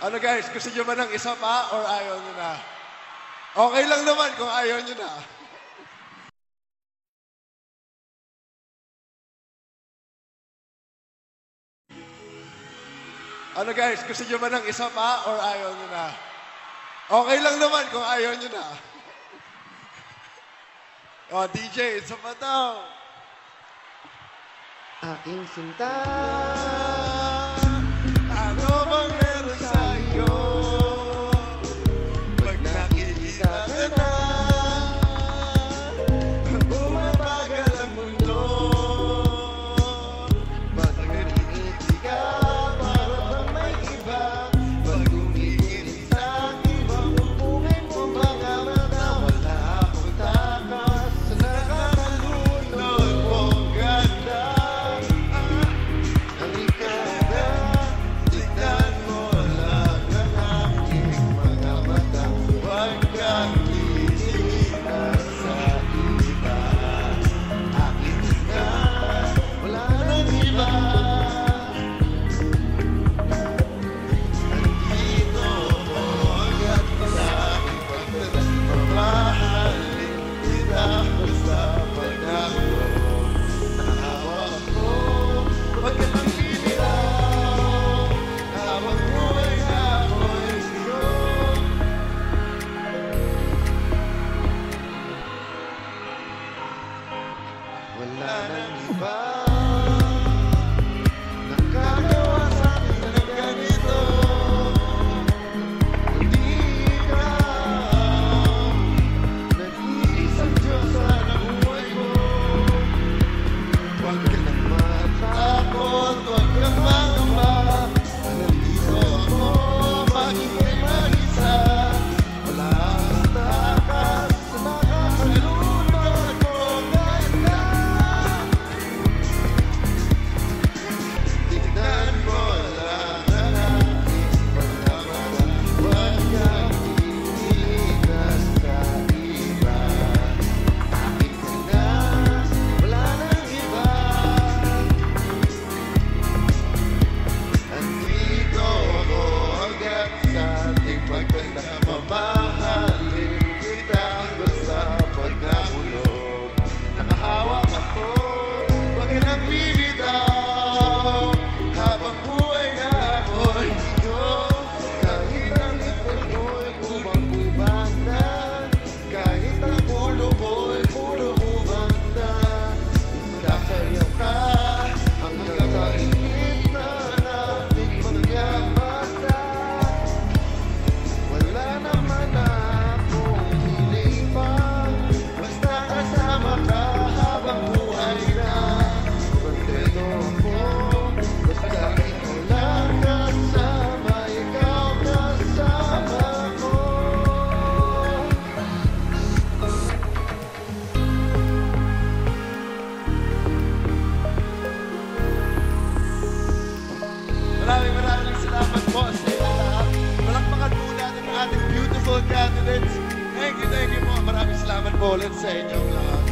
Ano guys, gusto nyo ba ng isa pa or ayaw nyo na? Okay lang naman kung ayaw nyo na. Ano guys, gusto nyo ba ng isa pa or ayaw nyo na? Okay lang naman kung ayaw nyo na. oh, DJ, isa pa daw. Aking sinta. ولا أنا اللي Lord God. Thank you, thank you po. Maraming salamat po ulit sa inyong lahat.